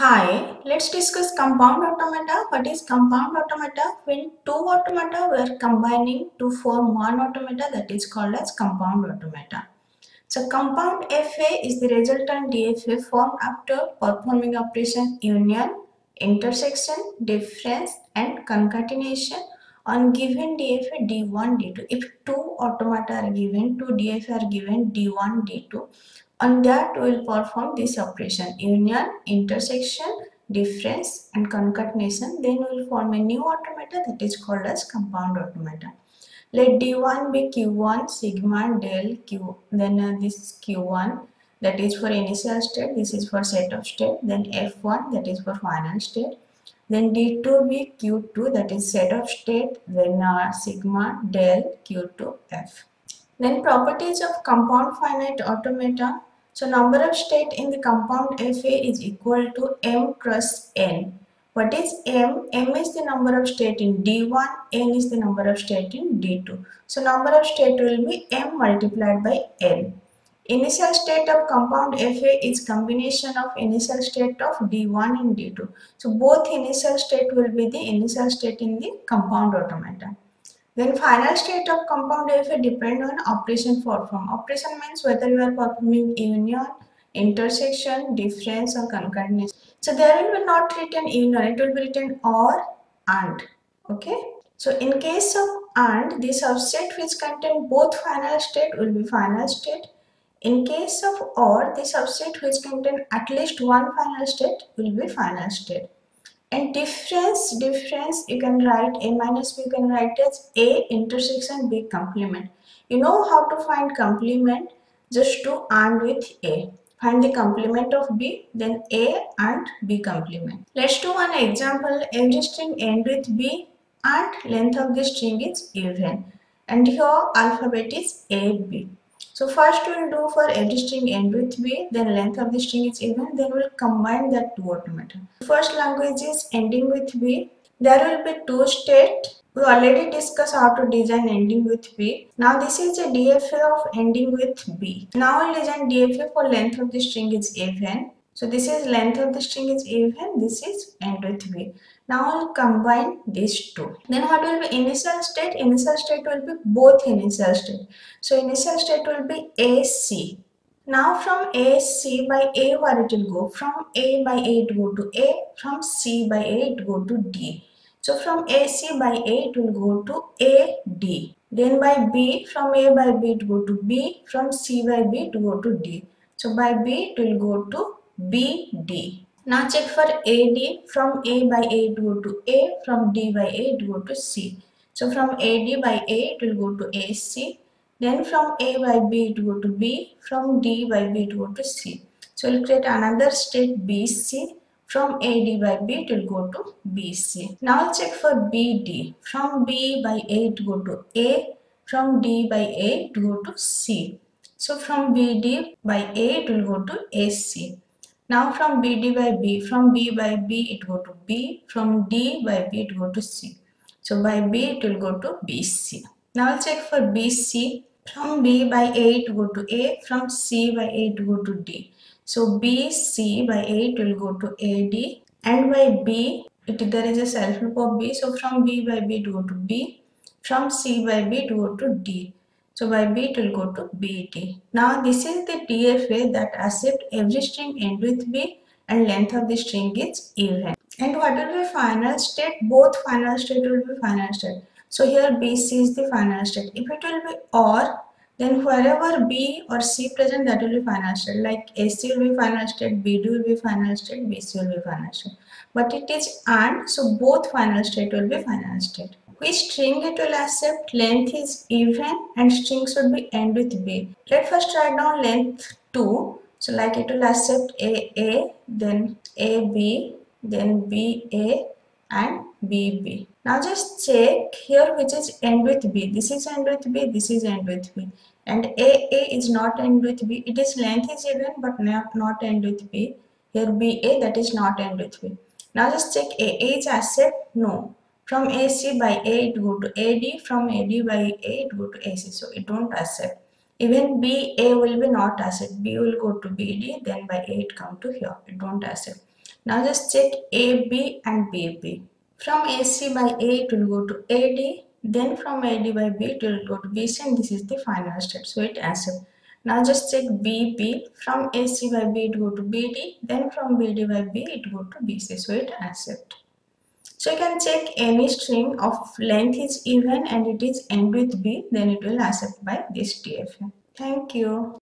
Hi, let's discuss compound automata. What is compound automata? When two automata were combining to form one automata that is called as compound automata. So compound FA is the resultant DFA formed after performing operation union, intersection, difference and concatenation on given DFA D1, D2. If two automata are given, two DFA are given D1, D2, on that we will perform this operation union, intersection, difference and concatenation. Then we will form a new automata that is called as compound automata. Let D1 be Q1 sigma del Q. Then uh, this Q1 that is for initial state. This is for set of state. Then F1 that is for final state. Then D2 be Q2 that is set of state. Then uh, sigma del Q2 F. Then properties of compound finite automata. So number of state in the compound FA is equal to m cross n. What is m? m is the number of state in D1, n is the number of state in D2. So number of state will be m multiplied by n. Initial state of compound FA is combination of initial state of D1 and D2. So both initial state will be the initial state in the compound automata. Then final state of compound FA depend on operation performed. Operation means whether you are performing union, intersection, difference or concatenation. So there will be not written union, it will be written or and. Okay. So in case of and, the subset which contain both final state will be final state. In case of or, the subset which contain at least one final state will be final state. And difference, difference you can write a minus b you can write as a intersection b complement. You know how to find complement just to and with a. Find the complement of b then a and b complement. Let's do one example. Every string end with b and length of the string is even and here alphabet is a b. So first we will do for every string end with b, then length of the string is even, then we'll combine that two automata. First language is ending with b. There will be two state. We already discussed how to design ending with b. Now this is a DFA of ending with b. Now we'll design DFA for length of the string is even. So this is length of the string is even, this is end with b. Now I'll combine these two. Then what will be initial state? Initial state will be both initial state. So initial state will be AC. Now from AC by A where it will go? From A by A it go to A. From C by A it go to D. So from AC by A it will go to AD. Then by B from A by B it go to B. From C by B it go to D. So by B it will go to BD. Now check for AD from A by A it will go to A from D by A it will go to C. So from AD by A it will go to AC. Then from A by B it will go to B. From D by B it will go to C. So we'll create another state BC. From AD by B it will go to BC. Now check for BD. From B by A it will go to A. From D by A it will go to C. So from BD by A it will go to AC. Now from BD by B, from B by B it go to B, from D by B it go to C. So by B it will go to BC. Now I'll check for BC. From B by A it go to A, from C by A it go to D. So BC by A it will go to AD and by B it, there is a self loop of B. So from B by B it go to B, from C by B it go to D. So by B it will go to BD. Now this is the DFA that accept every string end with B and length of the string is even. And what will be final state? Both final state will be final state. So here BC is the final state. If it will be OR, then wherever B or C present that will be final state. Like AC will be final state, BD will be final state, BC will be final state. But it is AND, so both final state will be final state which string it will accept? Length is even and string should be end with b. Let first write down length 2 so like it will accept a a then a b then b a and b b. Now just check here which is end with b. This is end with b this is end with b. And a a is not end with b. It is length is even but not not end with b. Here b a that is not end with b. Now just check a a is accept? No from AC by A it go to AD, from AD by A it go to AC. So it don't accept. Even BA will be not accept. B will go to BD, then by A it come to here. It don't accept. Now just check AB and BB. From AC by A it will go to AD. Then from AD by B it will go to BC and this is the final step. So it accept. Now just check BB. From AC by B it go to BD. Then from BD by B it go to BC. So it accept. So you can check any string of length is even and it is end with B then it will accept by this DFA. Thank you.